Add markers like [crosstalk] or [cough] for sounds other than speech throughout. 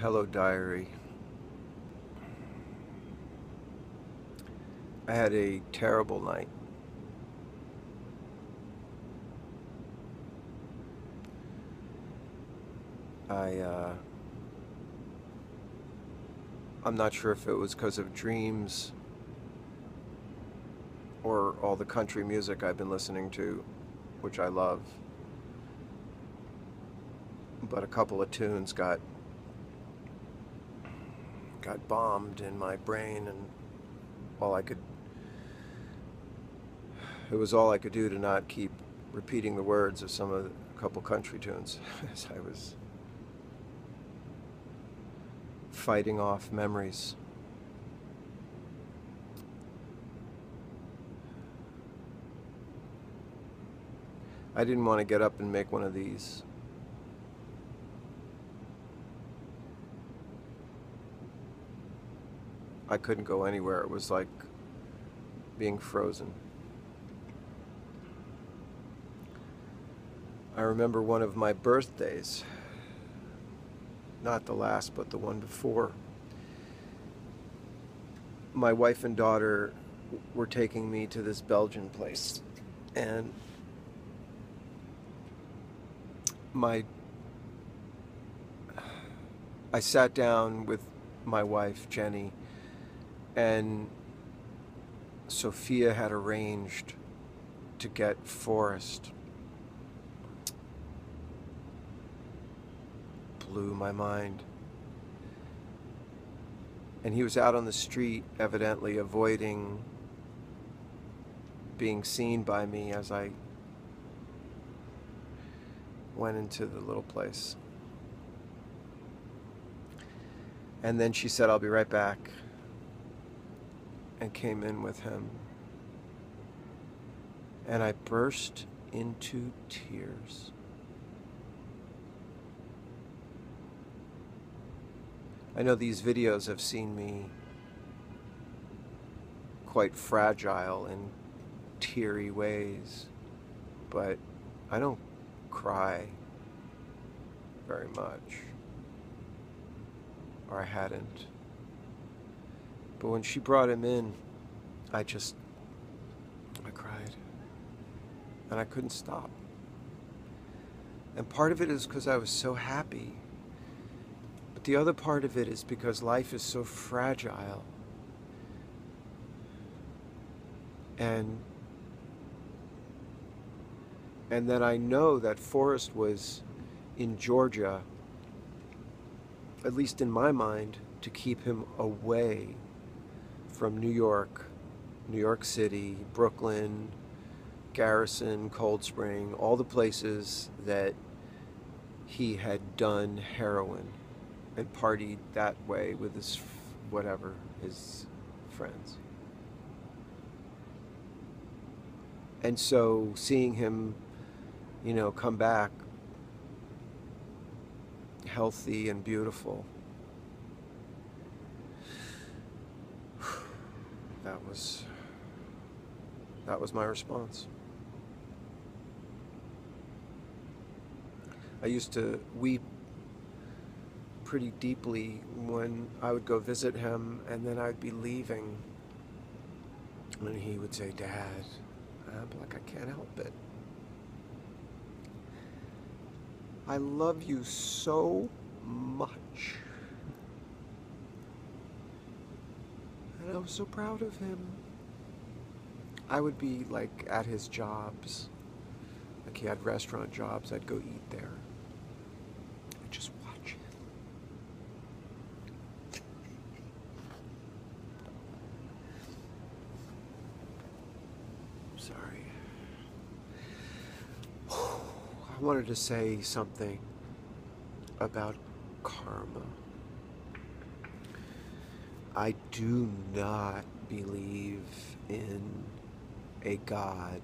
Hello, diary. I had a terrible night. I, uh, I'm not sure if it was because of dreams or all the country music I've been listening to, which I love. But a couple of tunes got got bombed in my brain and all I could it was all I could do to not keep repeating the words of some of the, a couple country tunes [laughs] as I was fighting off memories. I didn't want to get up and make one of these. I couldn't go anywhere. It was like being frozen. I remember one of my birthdays, not the last, but the one before. My wife and daughter were taking me to this Belgian place, and my I sat down with my wife Jenny and Sophia had arranged to get Forrest. Blew my mind. And he was out on the street, evidently avoiding being seen by me as I went into the little place. And then she said, I'll be right back and came in with him. And I burst into tears. I know these videos have seen me quite fragile in teary ways, but I don't cry very much, or I hadn't. But when she brought him in, I just, I cried. And I couldn't stop. And part of it is because I was so happy. But the other part of it is because life is so fragile. And and that I know that Forrest was in Georgia, at least in my mind, to keep him away from New York, New York City, Brooklyn, Garrison, Cold Spring, all the places that he had done heroin and partied that way with his whatever, his friends. And so seeing him, you know, come back healthy and beautiful that was that was my response. I used to weep pretty deeply when I would go visit him and then I'd be leaving and he would say, Dad, I'm like, I can't help it. I love you so much. And I was so proud of him. I would be like at his jobs. Like he had restaurant jobs, I'd go eat there. And just watch him. Sorry. [sighs] I wanted to say something about karma. I do not believe in a God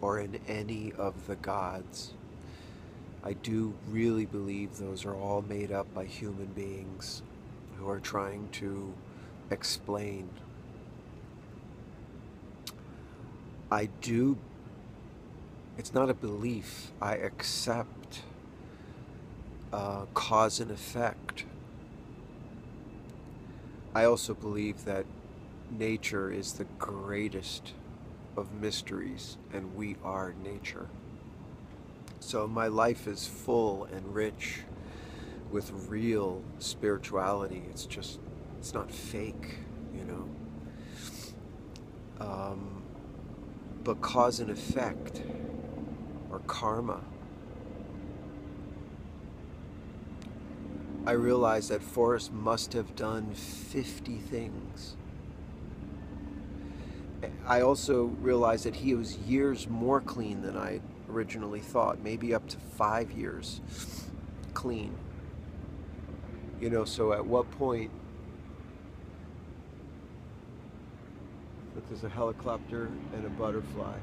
or in any of the gods. I do really believe those are all made up by human beings who are trying to explain. I do, it's not a belief, I accept uh, cause and effect I also believe that nature is the greatest of mysteries, and we are nature. So my life is full and rich with real spirituality. It's just, it's not fake, you know. Um, but cause and effect, or karma. I realized that Forrest must have done 50 things. I also realized that he was years more clean than I originally thought, maybe up to five years clean. You know, so at what point that there's a helicopter and a butterfly.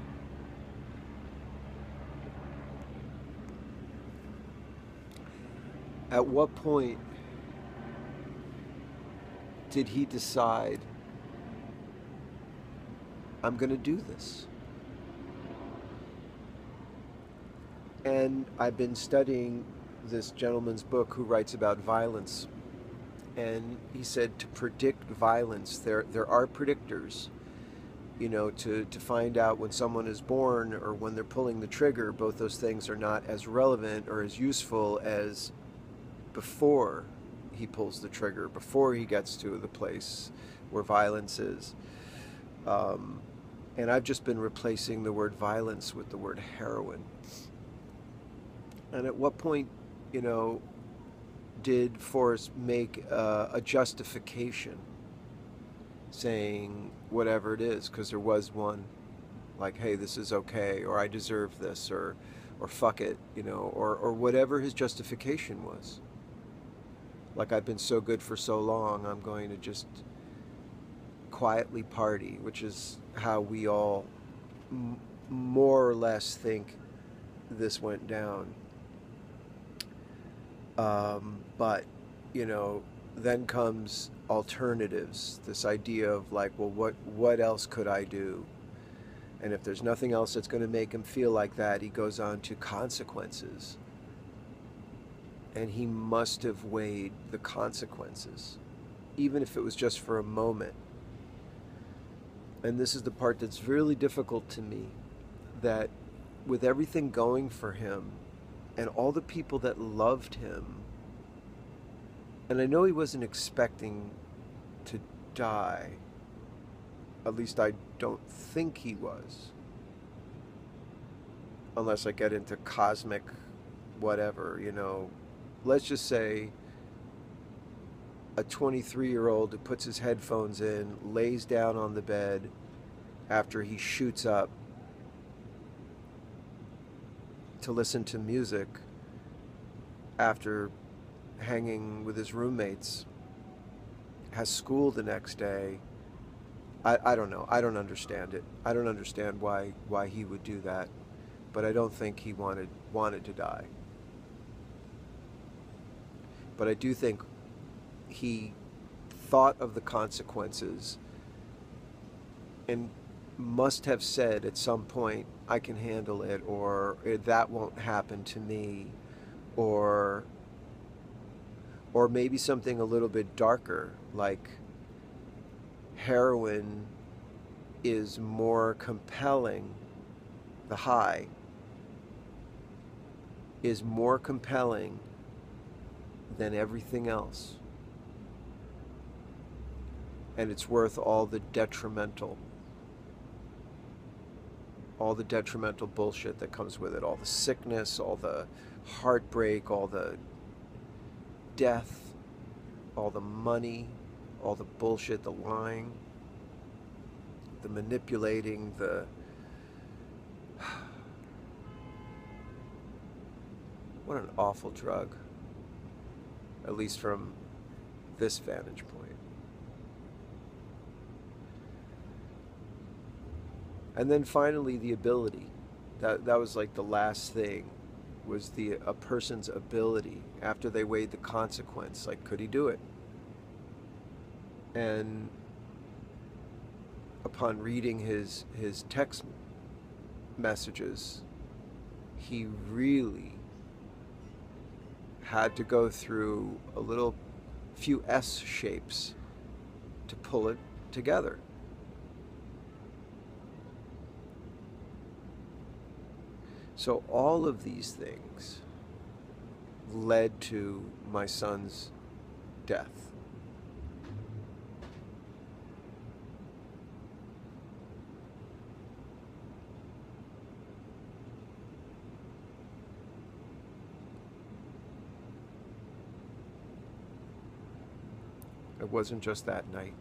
At what point did he decide I'm going to do this? And I've been studying this gentleman's book who writes about violence. And he said to predict violence, there, there are predictors. You know, to, to find out when someone is born or when they're pulling the trigger, both those things are not as relevant or as useful as before he pulls the trigger, before he gets to the place where violence is. Um, and I've just been replacing the word violence with the word heroin. And at what point, you know, did Forrest make uh, a justification saying whatever it is? Because there was one, like, hey, this is okay, or I deserve this, or, or fuck it, you know, or, or whatever his justification was. Like, I've been so good for so long, I'm going to just quietly party, which is how we all m- more or less think this went down. Um, but, you know, then comes alternatives. This idea of like, well, what what else could I do? And if there's nothing else that's going to make him feel like that, he goes on to consequences. And he must have weighed the consequences, even if it was just for a moment. And this is the part that's really difficult to me that with everything going for him, and all the people that loved him. And I know he wasn't expecting to die. At least I don't think he was. Unless I get into cosmic whatever, you know. Let's just say a 23 year old who puts his headphones in, lays down on the bed after he shoots up to listen to music after hanging with his roommates, has school the next day. I, I don't know. I don't understand it. I don't understand why why he would do that. But I don't think he wanted wanted to die. But I do think he thought of the consequences and must have said at some point, I can handle it, or eh, that won't happen to me, or or maybe something a little bit darker, like heroin is more compelling, the high is more compelling than everything else. And it's worth all the detrimental all the detrimental bullshit that comes with it, all the sickness, all the heartbreak, all the death, all the money, all the bullshit, the lying, the manipulating, the. [sighs] What an awful drug, at least from this vantage point. And then finally, the ability. That, that was like the last thing was the a person's ability after they weighed the consequence like could he do it and upon reading his his text messages he really had to go through a little few s shapes to pull it together. So all of these things led to my son's death. It wasn't just that night.